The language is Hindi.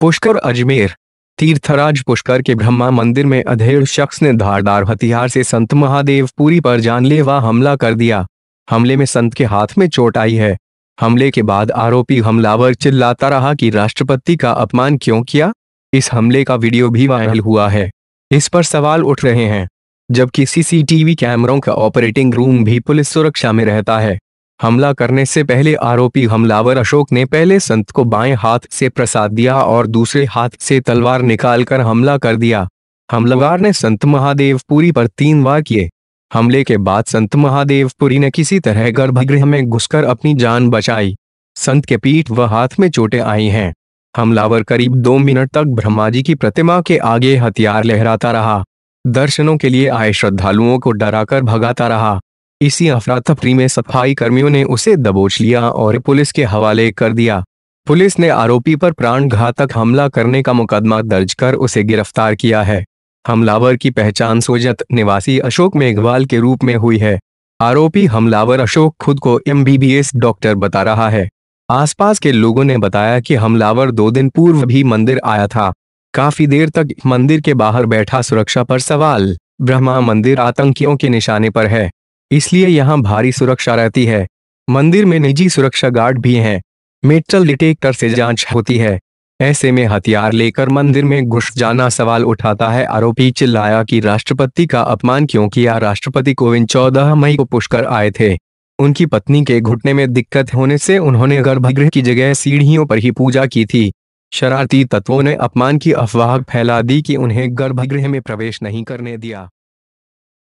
पुष्कर अजमेर, तीर्थराज पुष्कर के ब्रह्मा मंदिर में अधेड़ शख्स ने धारदार हथियार से संत महादेव पुरी पर जानलेवा हमला कर दिया। हमले में संत के हाथ में चोट आई है। हमले के बाद आरोपी हमलावर चिल्लाता रहा कि राष्ट्रपति का अपमान क्यों किया? इस हमले का वीडियो भी वायरल हुआ है। इस पर सवाल उठ रहे हैं। जबकि सीसीटीवी कैमरों का ऑपरेटिंग रूम भी पुलिस सुरक्षा में रहता है। हमला करने से पहले आरोपी हमलावर अशोक ने पहले संत को बाएँ हाथ से प्रसाद दिया और दूसरे हाथ से तलवार निकालकर हमला कर दिया। हमलावर ने संत महादेव पुरी तीन वार किए। हमले के बाद संत महादेव पुरी ने किसी तरह गर्भगृह में घुसकर अपनी जान बचाई। संत के पीठ व हाथ में चोटें आई हैं। हमलावर करीब दो मिनट तक ब्रह्मा जी की प्रतिमा के आगे हथियार लहराता रहा। दर्शनों के लिए आए श्रद्धालुओं को डराकर भगाता रहा। इसी अफरा तफरी में सफ़ाई कर्मियों ने उसे दबोच लिया और पुलिस के हवाले कर दिया। पुलिस ने आरोपी पर प्राण घातक हमला करने का मुकदमा दर्ज कर उसे गिरफ़्तार किया है। हमलावर की पहचान सोजत निवासी अशोक मेघवाल के रूप में हुई है। आरोपी हमलावर अशोक खुद को एमबीबीएस डॉक्टर बता रहा है। आसपास के लोगों ने बताया कि हमलावर दो दिन पूर्व भी मंदिर आया था। काफ़ी देर तक मंदिर के बाहर बैठा सुरक्षा पर सवाल। ब्रह्मा मंदिर आतंकियों के निशाने पर है। इसलिए यहाँ भारी सुरक्षा रहती है। मंदिर में निजी सुरक्षा गार्ड भी हैं। मेटल डिटेक्टर से जाँच होती है। ऐसे में हथियार लेकर मंदिर में घुस जाना सवाल उठाता है। आरोपी चिल्लाया कि राष्ट्रपति का अपमान क्यों किया? राष्ट्रपति कोविंद चौदह मई को पुष्कर आए थे। उनकी पत्नी के घुटने में दिक्कत होने से उन्होंने गर्भगृह की जगह सीढ़ियों पर ही पूजा की थी। शरारती तत्वों ने अपमान की अफवाह फैला दी कि उन्हें गर्भगृह में प्रवेश नहीं करने दिया।